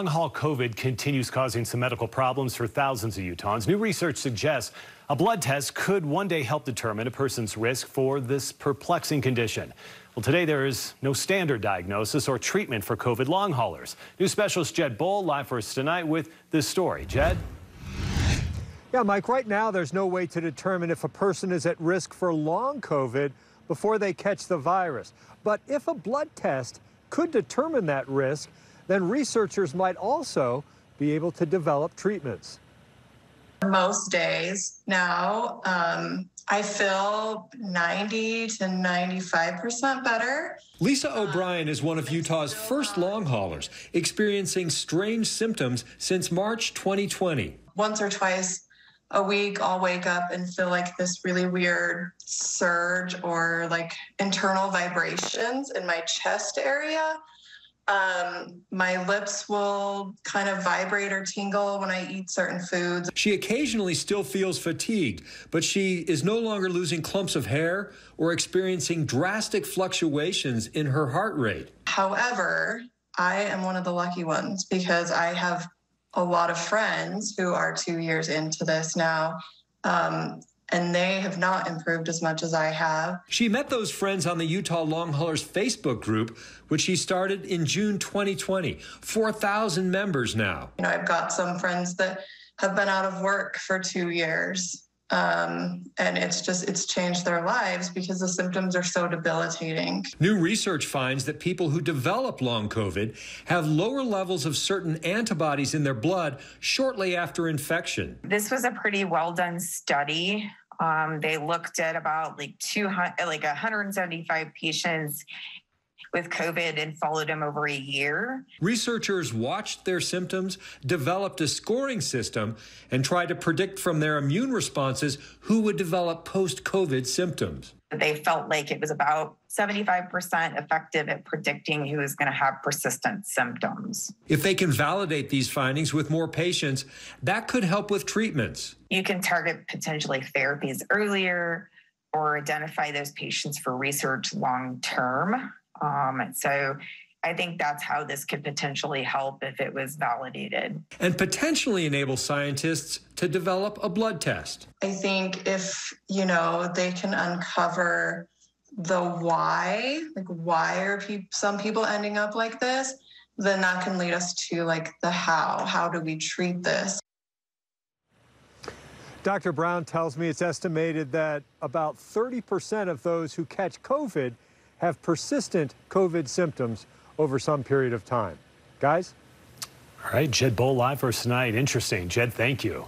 Long haul COVID continues causing some medical problems for thousands of Utahns. New research suggests a blood test could one day help determine a person's risk for this perplexing condition. Well, today there is no standard diagnosis or treatment for COVID long haulers. New specialist Jed Boal live for us tonight with this story. Jed? Yeah, Mike, right now there's no way to determine if a person is at risk for long COVID before they catch the virus. But if a blood test could determine that risk, then researchers might also be able to develop treatments. Most days now, um, I feel 90 to 95% better. Lisa O'Brien is one of Utah's first long haulers, experiencing strange symptoms since March 2020. Once or twice a week, I'll wake up and feel like this really weird surge or like internal vibrations in my chest area. Um, my lips will kind of vibrate or tingle when I eat certain foods. She occasionally still feels fatigued, but she is no longer losing clumps of hair or experiencing drastic fluctuations in her heart rate. However, I am one of the lucky ones because I have a lot of friends who are two years into this now. Um, and they have not improved as much as I have. She met those friends on the Utah Long Haulers Facebook group, which she started in June 2020. 4,000 members now. You know, I've got some friends that have been out of work for two years um, and it's just it's changed their lives because the symptoms are so debilitating. New research finds that people who develop long COVID have lower levels of certain antibodies in their blood shortly after infection. This was a pretty well done study. Um, they looked at about like 200, like 175 patients with COVID and followed him over a year. Researchers watched their symptoms, developed a scoring system, and tried to predict from their immune responses who would develop post COVID symptoms. They felt like it was about 75% effective at predicting who is going to have persistent symptoms. If they can validate these findings with more patients, that could help with treatments. You can target potentially therapies earlier or identify those patients for research long term. Um, so I think that's how this could potentially help if it was validated. And potentially enable scientists to develop a blood test. I think if, you know, they can uncover the why, like why are pe- some people ending up like this, then that can lead us to like the how. How do we treat this? Dr. Brown tells me it's estimated that about 30% of those who catch COVID have persistent COVID symptoms over some period of time. Guys? All right, Jed Boal live for us tonight. Interesting. Jed, thank you.